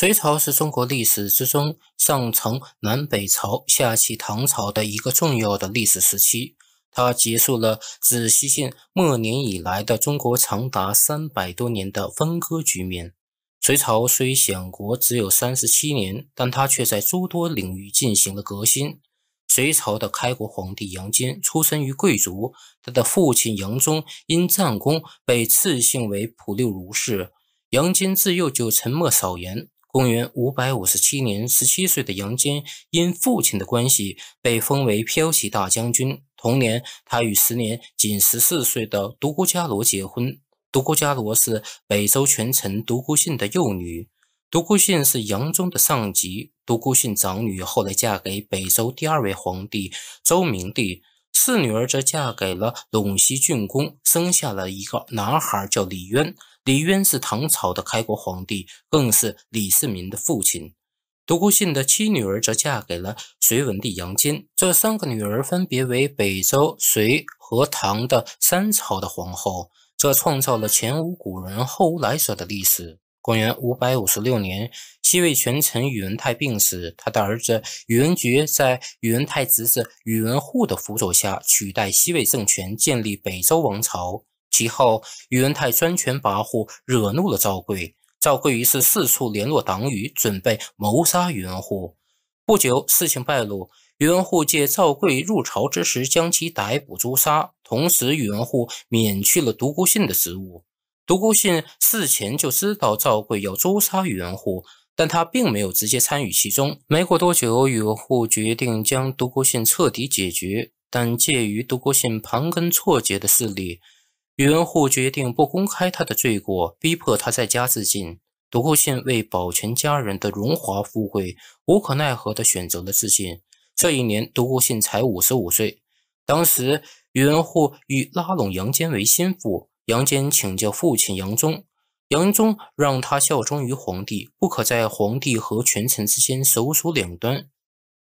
隋朝是中国历史之中上承南北朝、下启唐朝的一个重要的历史时期。它结束了自西晋末年以来的中国长达三百多年的分割局面。隋朝虽享国只有三十七年，但它却在诸多领域进行了革新。隋朝的开国皇帝杨坚出身于贵族，他的父亲杨忠因战功被赐姓为普六如氏。杨坚自幼就沉默少言。公元五百五十七年，十七岁的杨坚因父亲的关系被封为骠骑大将军。同年，他与时年仅十四岁的独孤伽罗结婚。独孤伽罗是北周权臣独孤信的幼女。独孤信是杨忠的上级。独孤信长女后来嫁给北周第二位皇帝周明帝，次女儿则嫁给了陇西郡公，生下了一个男孩，叫李渊。李渊是唐朝的开国皇帝，更是李世民的父亲。独孤信的七女儿则嫁给了隋文帝杨坚。这三个女儿分别为北周、隋和唐的三朝的皇后，这创造了前无古人后无来者的历史。公元五百五十六年，西魏权臣宇文泰病死，他的儿子宇文觉在宇文泰侄子宇文护的辅佐下取代西魏政权，建立北周王朝。其后，宇文泰专权跋扈，惹怒了赵贵。赵贵于是四处联络党羽，准备谋杀宇文护。不久，事情败露，宇文护借赵贵入朝之时将其逮捕诛杀，同时宇文护免去了独孤信的职务。独孤信事前就知道赵贵要诛杀宇文护，但他并没有直接参与其中。没过多久，宇文护决定将独孤信彻底解决，但介于独孤信盘根错节的势力。宇文护决定不公开他的罪过，逼迫他在家自尽。独孤信为保全家人的荣华富贵，无可奈何地选择了自尽。这一年，独孤信才五十五岁。当时，宇文护欲拉拢杨坚为心腹，杨坚请教父亲杨忠，杨忠让他效忠于皇帝，不可在皇帝和权臣之间首鼠两端。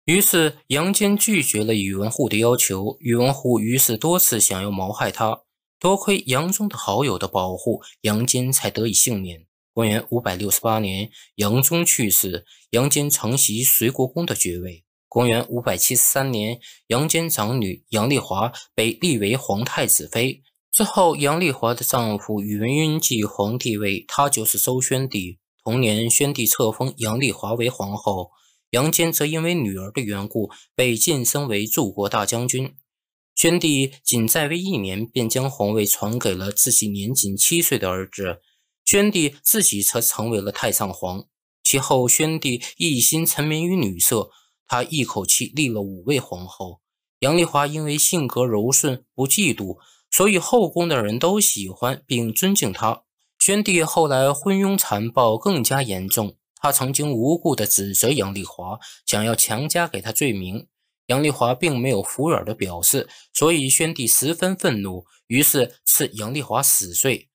于是，杨坚拒绝了宇文护的要求。宇文护于是多次想要谋害他。多亏杨忠的好友的保护，杨坚才得以幸免。公元五百六十八年，杨忠去世，杨坚承袭隋国公的爵位。公元五百七十三年，杨坚长女杨丽华被立为皇太子妃。之后，杨丽华的丈夫宇文赟继皇帝位，他就是周宣帝。同年，宣帝册封杨丽华为皇后，杨坚则因为女儿的缘故被晋升为柱国大将军。宣帝仅在位一年，便将皇位传给了自己年仅七岁的儿子。宣帝自己则成为了太上皇。其后，宣帝一心沉迷于女色，他一口气立了五位皇后。杨丽华因为性格柔顺，不嫉妒，所以后宫的人都喜欢并尊敬她。宣帝后来昏庸残暴更加严重，他曾经无故地指责杨丽华，想要强加给她罪名。杨丽华并没有服软的表示，所以宣帝十分愤怒，于是赐杨丽华死罪。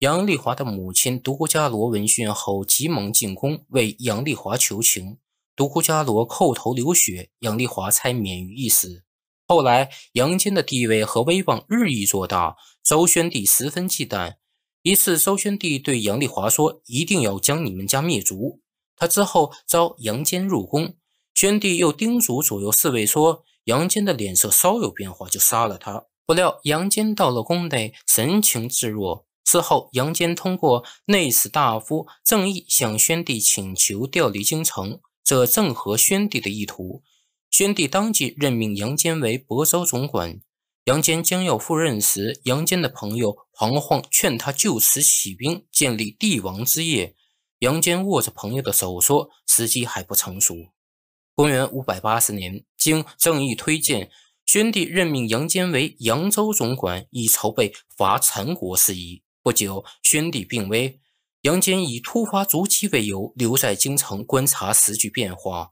杨丽华的母亲独孤伽罗闻讯后，急忙进宫为杨丽华求情。独孤伽罗叩头流血，杨丽华才免于一死。后来，杨坚的地位和威望日益做大，周宣帝十分忌惮。一次，周宣帝对杨丽华说：“一定要将你们家灭族。”他之后召杨坚入宫。宣帝又叮嘱左右侍卫说：“杨坚的脸色稍有变化，就杀了他。”不料杨坚到了宫内，神情自若。之后，杨坚通过内史大夫郑义向宣帝请求调离京城，这正合宣帝的意图。宣帝当即任命杨坚为亳州总管。杨坚将要赴任时，杨坚的朋友黄晃劝他就此起兵，建立帝王之业。杨坚握着朋友的手说：“时机还不成熟。”公元五百八十年，经郑义推荐，宣帝任命杨坚为扬州总管，以筹备伐陈国事宜。不久，宣帝病危，杨坚以突发足疾为由，留在京城观察时局变化。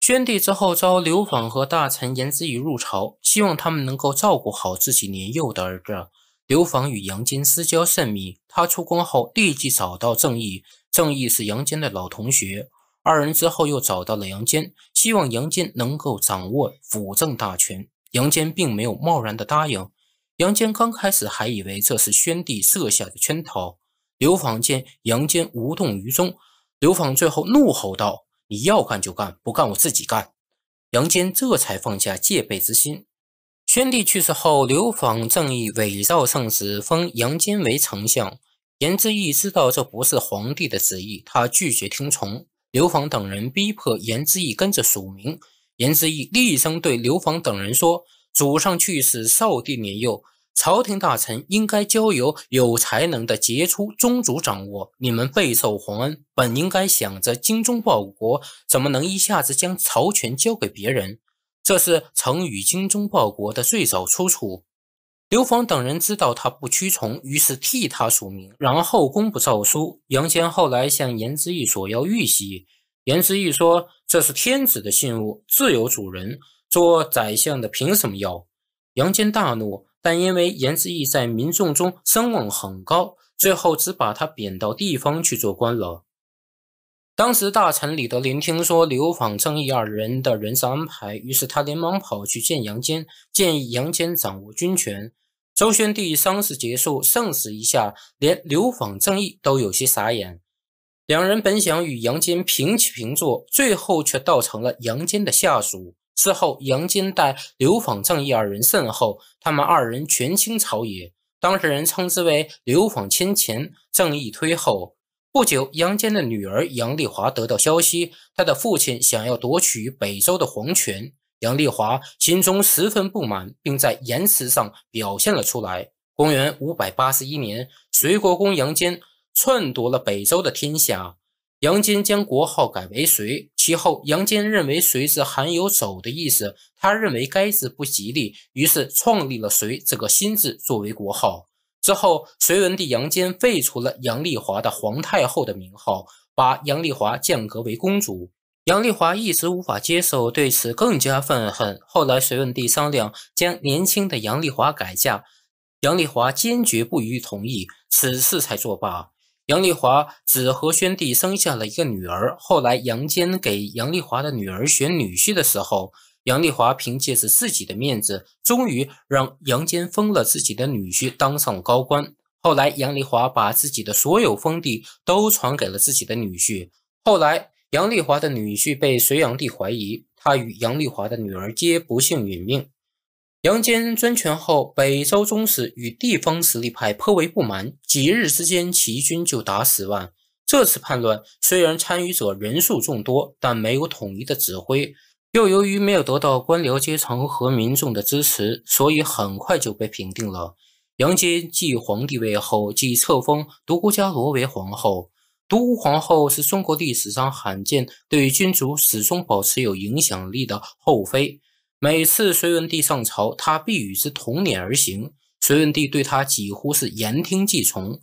宣帝之后召刘访和大臣颜子羽入朝，希望他们能够照顾好自己年幼的儿子。刘访与杨坚私交甚密，他出宫后立即找到郑义，郑义是杨坚的老同学。二人之后又找到了杨坚，希望杨坚能够掌握辅政大权。杨坚并没有贸然的答应。杨坚刚开始还以为这是宣帝设下的圈套。刘访见杨坚无动于衷，刘访最后怒吼道：“你要干就干，不干我自己干。”杨坚这才放下戒备之心。宣帝去世后，刘访正义伪造圣旨，封杨坚为丞相。颜之义知道这不是皇帝的旨意，他拒绝听从。刘访等人逼迫颜之义跟着署名，颜之义厉声对刘访等人说：“祖上去世，少帝年幼。”朝廷大臣应该交由有才能的杰出宗族掌握。你们备受皇恩，本应该想着精忠报国，怎么能一下子将朝权交给别人？这是成语“精忠报国”的最早出处。刘芳等人知道他不屈从，于是替他署名，然后公布诏书。杨坚后来向颜之义索要玉玺，颜之义说：“这是天子的信物，自有主人。做宰相的凭什么要？”杨坚大怒。但因为颜之义在民众中声望很高，最后只把他贬到地方去做官了。当时大臣李德林听说刘访、郑义二人的人事安排，于是他连忙跑去见杨坚，建议杨坚掌握军权。周宣帝丧事结束，圣旨一下，连刘访、郑义都有些傻眼。两人本想与杨坚平起平坐，最后却倒成了杨坚的下属。之后，杨坚待刘访、郑义二人甚厚，他们二人权倾朝野，当事人称之为刘访亲前，郑义推后。不久，杨坚的女儿杨丽华得到消息，他的父亲想要夺取北周的皇权，杨丽华心中十分不满，并在言辞上表现了出来。公元五百八十一年，隋国公杨坚篡夺了北周的天下。杨坚将国号改为隋，其后杨坚认为“隋”字含有走的意思，他认为该字不吉利，于是创立了“隋”这个新字作为国号。之后，隋文帝杨坚废除了杨丽华的皇太后的名号，把杨丽华降格为公主。杨丽华一直无法接受，对此更加愤恨。后来，隋文帝商量将年轻的杨丽华改嫁，杨丽华坚决不予同意，此事才作罢。杨丽华只和宣帝生下了一个女儿。后来，杨坚给杨丽华的女儿选女婿的时候，杨丽华凭借着自己的面子，终于让杨坚封了自己的女婿当上了高官。后来，杨丽华把自己的所有封地都传给了自己的女婿。后来，杨丽华的女婿被隋炀帝怀疑，他与杨丽华的女儿皆不幸殒命。杨坚专权后，北周宗室与地方实力派颇为不满，几日之间起义军就达十万。这次叛乱虽然参与者人数众多，但没有统一的指挥，又由于没有得到官僚阶层和民众的支持，所以很快就被平定了。杨坚继皇帝位后，即册封独孤伽罗为皇后。独孤皇后是中国历史上罕见对君主始终保持有影响力的后妃。每次隋文帝上朝，她必与之同辇而行。隋文帝对她几乎是言听计从，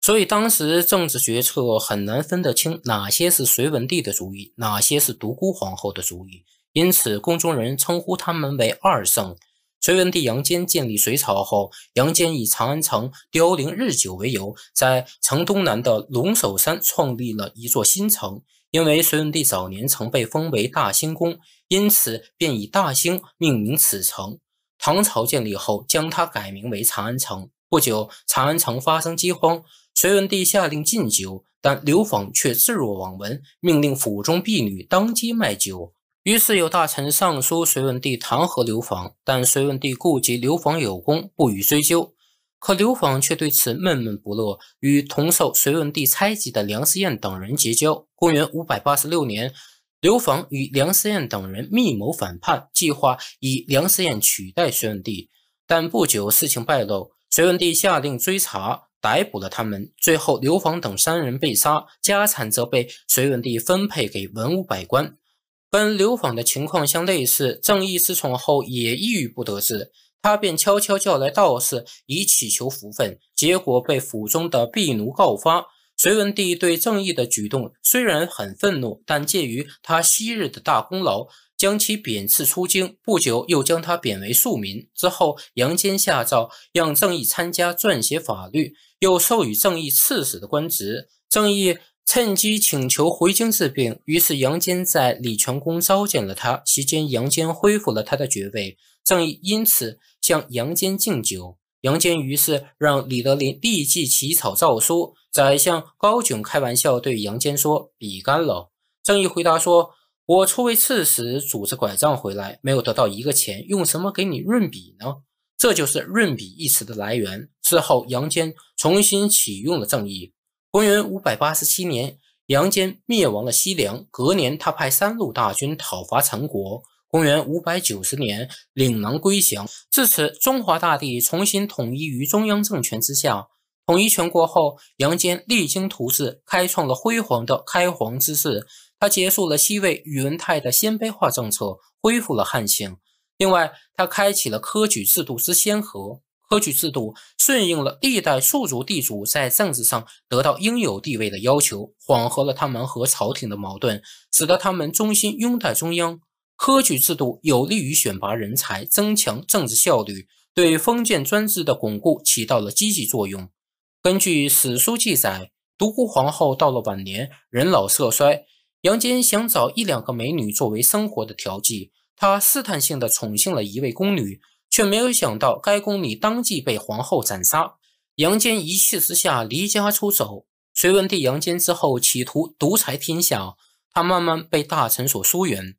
所以当时政治决策很难分得清哪些是隋文帝的主意，哪些是独孤皇后的主意。因此，宫中人称呼他们为二圣。隋文帝杨坚建立隋朝后，杨坚以长安城凋零日久为由，在城东南的龙首山创立了一座新城。因为隋文帝早年曾被封为大兴公，因此便以大兴命名此城。唐朝建立后，将它改名为长安城。不久，长安城发生饥荒，隋文帝下令禁酒，但刘访却置若罔闻，命令府中婢女当街卖酒。于是有大臣上书隋文帝弹劾刘访，但隋文帝顾及刘访有功，不予追究。可刘访却对此闷闷不乐，与同受隋文帝猜忌的梁思彦等人结交。公元五百八十六年，刘访与梁思彦等人密谋反叛，计划以梁思彦取代隋文帝。但不久事情败露，隋文帝下令追查，逮捕了他们。最后，刘访等三人被杀，家产则被隋文帝分配给文武百官。跟刘访的情况相类似，郑义失宠后也抑郁不得志。他便悄悄叫来道士以祈求福分，结果被府中的婢奴告发。隋文帝对郑义的举动虽然很愤怒，但鉴于他昔日的大功劳，将其贬斥出京。不久，又将他贬为庶民。之后，杨坚下诏让郑义参加撰写法律，又授予郑义刺史的官职。郑义趁机请求回京治病，于是杨坚在礼泉宫召见了他。期间，杨坚恢复了他的爵位。郑义因此向杨坚敬酒。杨坚于是让李德林立即起草诏书。宰相高炯开玩笑对杨坚说：“笔干了。”郑义回答说：“我初为刺史，拄着拐杖回来，没有得到一个钱，用什么给你润笔呢？”这就是“润笔”一词的来源。之后，杨坚重新启用了正义。公元五百八十七年，杨坚灭亡了西凉。隔年，他派三路大军讨伐陈国。公元五百九十年，岭南归降。至此，中华大地重新统一于中央政权之下。统一全国后，杨坚励精图治，开创了辉煌的开皇之治。他结束了西魏宇文泰的鲜卑化政策，恢复了汉姓。另外，他开启了科举制度之先河。科举制度顺应了历代庶族地主在政治上得到应有地位的要求，缓和了他们和朝廷的矛盾，使得他们忠心拥戴中央。科举制度有利于选拔人才，增强政治效率，对封建专制的巩固起到了积极作用。根据史书记载，独孤皇后到了晚年，人老色衰，杨坚想找一两个美女作为生活的调剂，他试探性的宠幸了一位宫女，却没有想到该宫女当即被皇后斩杀。杨坚一气之下离家出走。隋文帝杨坚之后，企图独裁天下，他慢慢被大臣所疏远。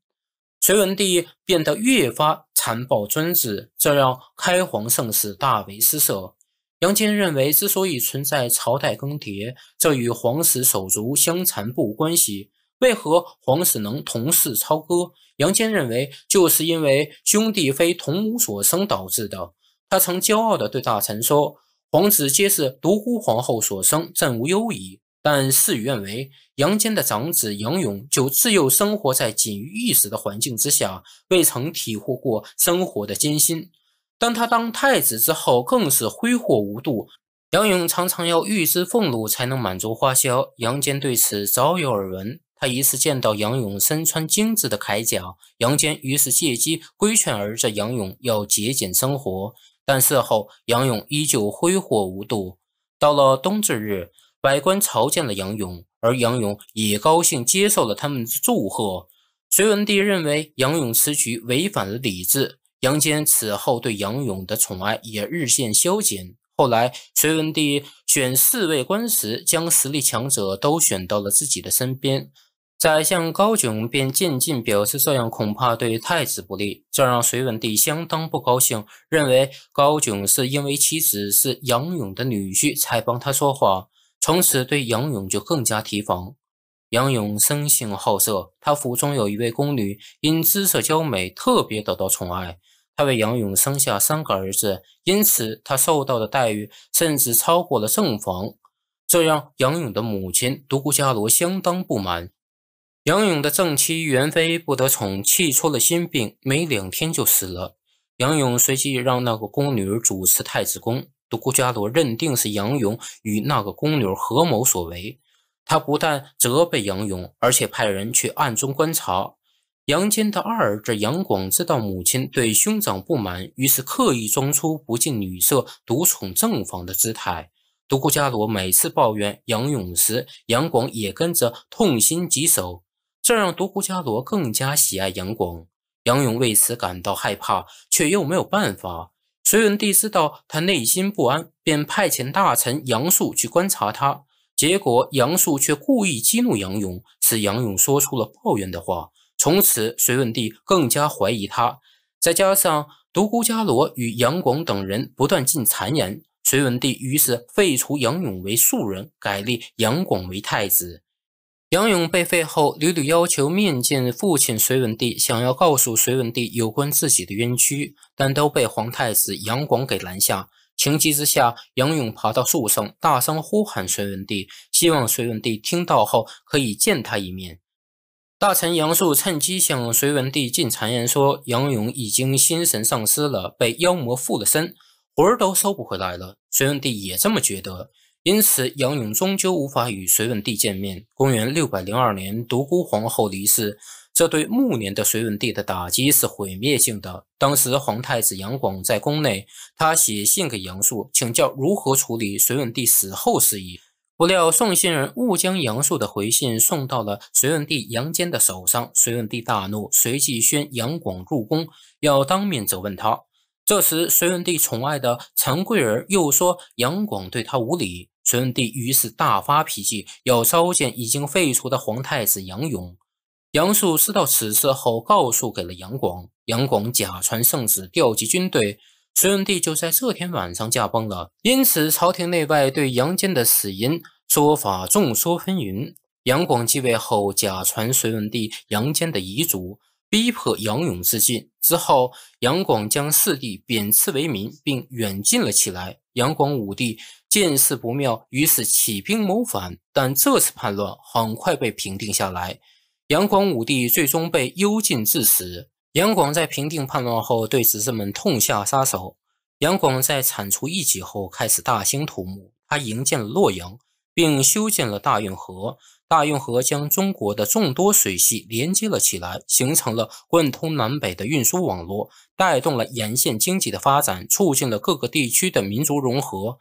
隋文帝变得越发残暴专制，这让开皇盛世大为失色。杨坚认为，之所以存在朝代更迭，这与皇室手足相残不无关系。为何皇室能同室操戈？杨坚认为，就是因为兄弟非同母所生导致的。他曾骄傲地对大臣说：“皇子皆是独孤皇后所生，朕无忧矣。”但事与愿违，杨坚的长子杨勇就自幼生活在锦衣玉食的环境之下，未曾体会过生活的艰辛。当他当太子之后，更是挥霍无度。杨勇常常要预支俸禄才能满足花销，杨坚对此早有耳闻。他一次见到杨勇身穿精致的铠甲，杨坚于是借机规劝儿子杨勇要节俭生活。但事后杨勇依旧挥霍无度。到了冬至日。百官朝见了杨勇，而杨勇也高兴接受了他们的祝贺。隋文帝认为杨勇此举违反了礼制，杨坚此后对杨勇的宠爱也日渐消减。后来，隋文帝选四位官时，将实力强者都选到了自己的身边。宰相高炯便渐渐表示，这样恐怕对太子不利，这让隋文帝相当不高兴，认为高炯是因为其子是杨勇的女婿才帮他说话。从此对杨勇就更加提防。杨勇生性好色，他府中有一位宫女，因姿色娇美，特别得到宠爱。他为杨勇生下三个儿子，因此他受到的待遇甚至超过了正房，这让杨勇的母亲独孤伽罗相当不满。杨勇的正妻元妃不得宠，气出了心病，没两天就死了。杨勇随即让那个宫女主持太子宫。独孤伽罗认定是杨勇与那个宫女合谋所为，他不但责备杨勇，而且派人去暗中观察。杨坚的二儿子杨广知道母亲对兄长不满，于是刻意装出不近女色、独宠正房的姿态。独孤伽罗每次抱怨杨勇时，杨广也跟着痛心疾首，这让独孤伽罗更加喜爱杨广。杨勇为此感到害怕，却又没有办法。隋文帝知道他内心不安，便派遣大臣杨素去观察他。结果杨素却故意激怒杨勇，使杨勇说出了抱怨的话。从此，隋文帝更加怀疑他。再加上独孤伽罗与杨广等人不断进谗言，隋文帝于是废除杨勇为庶人，改立杨广为太子。杨勇被废后，屡屡要求面见父亲隋文帝，想要告诉隋文帝有关自己的冤屈，但都被皇太子杨广给拦下。情急之下，杨勇爬到树上，大声呼喊隋文帝，希望隋文帝听到后可以见他一面。大臣杨素趁机向隋文帝进谗言说，杨勇已经心神丧失了，被妖魔附了身，魂儿都收不回来了。隋文帝也这么觉得。因此，杨勇终究无法与隋文帝见面。公元六百零二年，独孤皇后离世，这对暮年的隋文帝的打击是毁灭性的。当时，皇太子杨广在宫内，他写信给杨素，请教如何处理隋文帝死后事宜。不料，送信人误将杨素的回信送到了隋文帝杨坚的手上。隋文帝大怒，随即宣杨广入宫，要当面责问他。这时，隋文帝宠爱的陈贵儿又说杨广对他无礼，隋文帝于是大发脾气，要召见已经废除的皇太子杨勇。杨素知道此事后，告诉给了杨广。杨广假传圣旨，调集军队。隋文帝就在这天晚上驾崩了。因此，朝廷内外对杨坚的死因说法众说纷纭。杨广继位后，假传隋文帝杨坚的遗嘱。逼迫杨勇自尽之后，杨广将四弟贬斥为民，并远近了起来。杨广武帝见势不妙，于是起兵谋反，但这次叛乱很快被平定下来。杨广武帝最终被幽禁致死。杨广在平定叛乱后，对侄子们痛下杀手。杨广在铲除异己后，开始大兴土木，他营建了洛阳，并修建了大运河。大运河将中国的众多水系连接了起来，形成了贯通南北的运输网络，带动了沿线经济的发展，促进了各个地区的民族融合。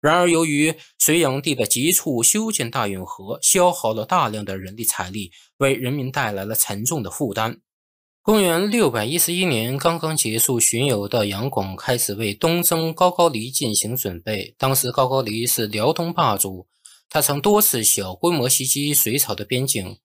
然而，由于隋炀帝的急促修建大运河，消耗了大量的人力财力，为人民带来了沉重的负担。公元六百一十一年，刚刚结束巡游的杨广开始为东征高句丽进行准备。当时，高句丽是辽东霸主。他曾多次小规模袭击隋朝的边境。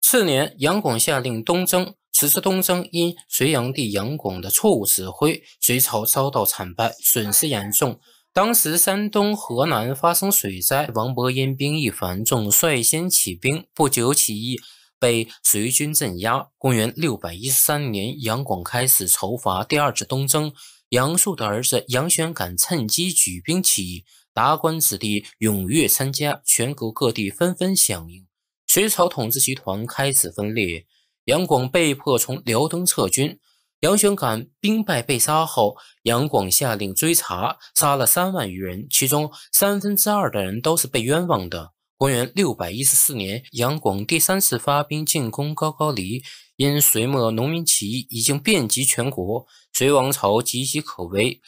次年，杨广下令东征，此次东征因隋炀帝杨广的错误指挥，隋朝遭到惨败，损失严重。当时，山东、河南发生水灾，王伯因兵役繁重，率先起兵，不久起义被隋军镇压。公元六百一十三年，杨广开始筹划第二次东征，杨素的儿子杨玄感趁机举兵起义。达官子弟踊跃参加，全国各地纷纷响应。隋朝统治集团开始分裂，杨广被迫从辽东撤军。杨玄感兵败被杀后，杨广下令追查，杀了三万余人，其中三分之二的人都是被冤枉的。公元六百一十四年，杨广第三次发兵进攻高句丽，因隋末农民起义已经遍及全国，隋王朝岌岌可危。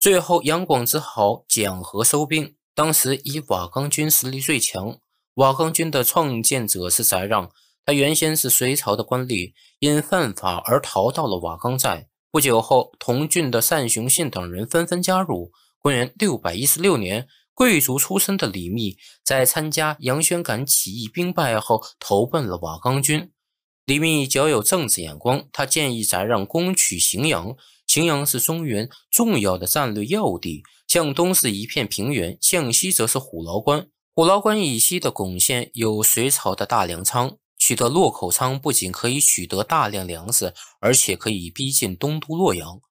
最后，杨广只好讲和收兵。当时以瓦岗军实力最强。瓦岗军的创建者是翟让，他原先是隋朝的官吏，因犯法而逃到了瓦岗寨。不久后，同郡的单雄信等人纷纷加入。公元六百一十六年，贵族出身的李密在参加杨宣感起义兵败后，投奔了瓦岗军。李密较有政治眼光，他建议翟让攻取荥阳。荥阳是中原重要的战略要地，向东是一片平原，向西则是虎牢关。虎牢关以西的巩县有隋朝的大粮仓，取得洛口仓不仅可以取得大量粮食，而且可以逼近东都洛阳。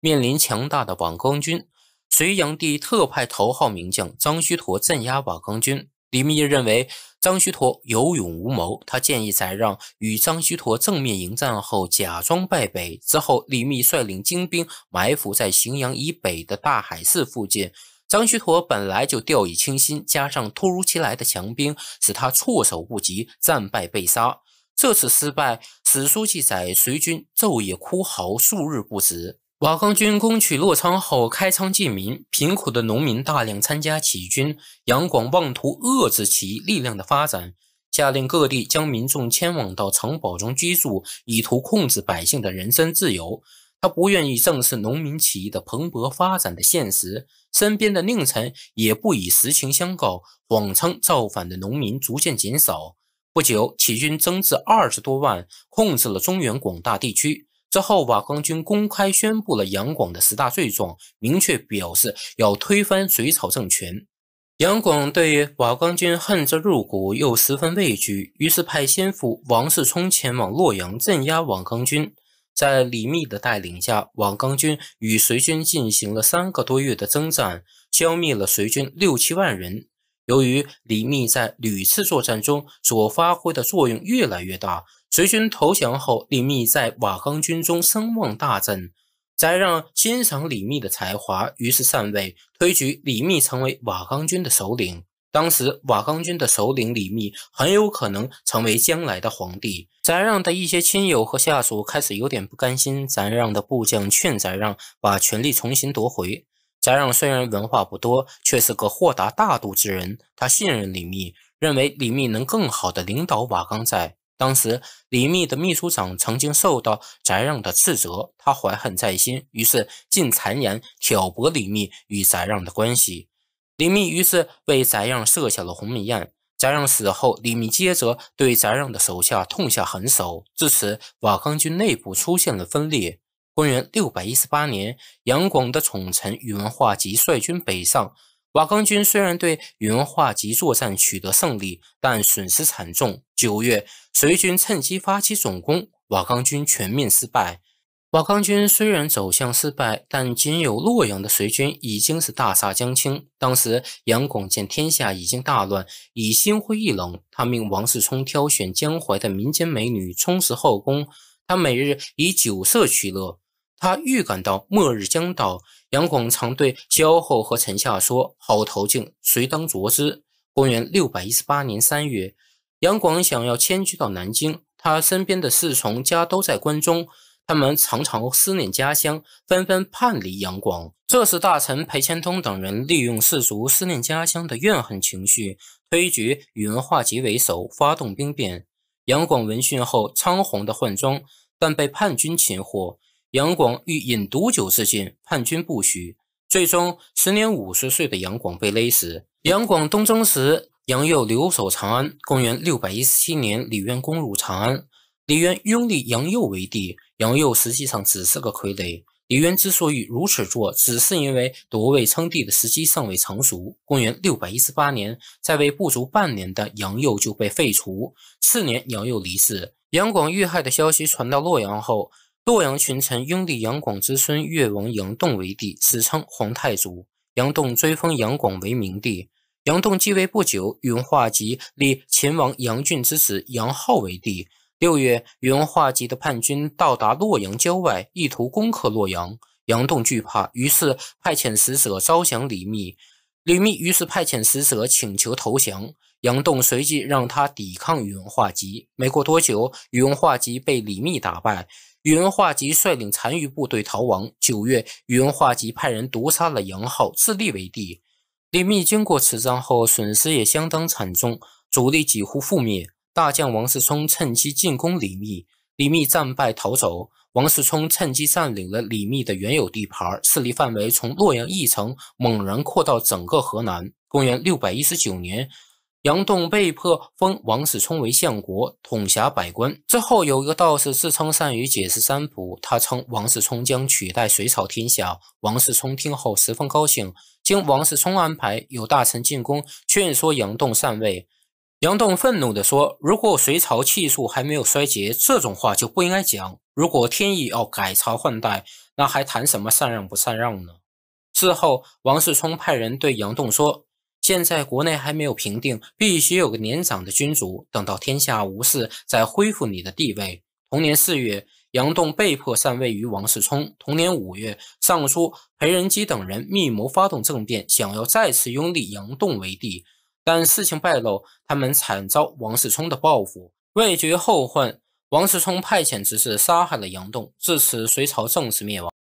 面临强大的瓦岗军，隋炀帝特派头号名将张须陀镇压瓦岗军。李密认为。张须陀有勇无谋，他建议翟让与张须陀正面迎战后假装败北。之后，李密率领精兵埋伏在荥阳以北的大海寺附近。张须陀本来就掉以轻心，加上突如其来的强兵，使他措手不及，战败被杀。这次失败，史书记载隋军昼夜哭嚎数日不止。瓦岗军攻取洛仓后，开仓济民，贫苦的农民大量参加起义军。杨广妄图遏制起义力量的发展，下令各地将民众迁往到城堡中居住，以图控制百姓的人身自由。他不愿意正视农民起义的蓬勃发展的现实，身边的佞臣也不以实情相告，谎称造反的农民逐渐减少。不久，起义军增至二十多万，控制了中原广大地区。之后，瓦岗军公开宣布了杨广的十大罪状，明确表示要推翻隋朝政权。杨广对瓦岗军恨之入骨，又十分畏惧，于是派先父王世充前往洛阳镇压瓦岗军。在李密的带领下，瓦岗军与隋军进行了三个多月的征战，消灭了隋军六七万人。由于李密在屡次作战中所发挥的作用越来越大。隋军投降后，李密在瓦岗军中声望大振。翟让欣赏李密的才华，于是禅位，推举李密成为瓦岗军的首领。当时，瓦岗军的首领李密很有可能成为将来的皇帝。翟让的一些亲友和下属开始有点不甘心。翟让的部将劝翟让把权力重新夺回。翟让虽然文化不多，却是个豁达大度之人。他信任李密，认为李密能更好地领导瓦岗寨。当时，李密的秘书长曾经受到翟让的斥责，他怀恨在心，于是进谗言挑拨李密与翟让的关系。李密于是为翟让设下了鸿门宴。翟让死后，李密接着对翟让的手下痛下狠手，至此，瓦岗军内部出现了分裂。公元六百一十八年，杨广的宠臣宇文化及率军北上。瓦岗军虽然对宇文化及作战取得胜利，但损失惨重。九月，隋军趁机发起总攻，瓦岗军全面失败。瓦岗军虽然走向失败，但仅有洛阳的隋军已经是大厦将倾。当时，杨广见天下已经大乱，已心灰意冷，他命王世充挑选江淮的民间美女，充实后宫。他每日以酒色取乐。他预感到末日将到。杨广常对萧后和臣下说：“好头颈，谁当着之？”公元六百一十八年三月，杨广想要迁居到南京，他身边的侍从家都在关中。他们常常思念家乡，纷纷叛离杨广。这时，大臣裴虔通等人利用士卒思念家乡的怨恨情绪，推举宇文化及为首，发动兵变。杨广闻讯后，仓皇的换装，但被叛军擒获。杨广欲饮毒酒自尽，叛军不许。最终，时年五十岁的杨广被勒死。杨广东征时，杨佑留守长安。公元六百一十七年，李渊攻入长安，李渊拥立杨佑为帝。杨佑实际上只是个傀儡。李渊之所以如此做，只是因为夺位称帝的时机尚未成熟。公元六百一十八年，在位不足半年的杨佑就被废除。次年，杨佑离世。杨广遇害的消息传到洛阳后，洛阳群臣拥立杨广之孙越王杨栋为帝，史称皇太祖。杨栋追封杨广为明帝。杨栋继位不久，宇文化及立秦王杨俊之子杨浩为帝。六月，宇文化及的叛军到达洛阳郊外，意图攻克洛阳。杨栋惧怕，于是派遣使者招降李密。李密于是派遣使者请求投降，杨栋随即让他抵抗宇文化及。没过多久，宇文化及被李密打败，宇文化及率领残余部队逃亡。九月，宇文化及派人毒杀了杨浩，自立为帝。李密经过此战后，损失也相当惨重，主力几乎覆灭。大将王世充趁机进攻李密，李密战败逃走。王世充趁机占领了李密的原有地盘，势力范围从洛阳一城猛然扩到整个河南。公元六百一十九年，杨栋被迫封王世充为相国，统辖百官。之后，有一个道士自称善于解释占卜，他称王世充将取代隋朝天下。王世充听后十分高兴。经王世充安排，有大臣进宫劝说杨栋禅位。杨栋愤怒地说：“如果隋朝气数还没有衰竭，这种话就不应该讲。如果天意要改朝换代，那还谈什么禅让不禅让呢？”事后，王世充派人对杨栋说：“现在国内还没有平定，必须有个年长的君主，等到天下无事，再恢复你的地位。”同年四月，杨栋被迫禅位于王世充。同年五月，尚书裴仁基等人密谋发动政变，想要再次拥立杨栋为帝。但事情败露，他们惨遭王世充的报复。为绝后患，王世充派遣执事杀害了杨栋，至此隋朝正式灭亡。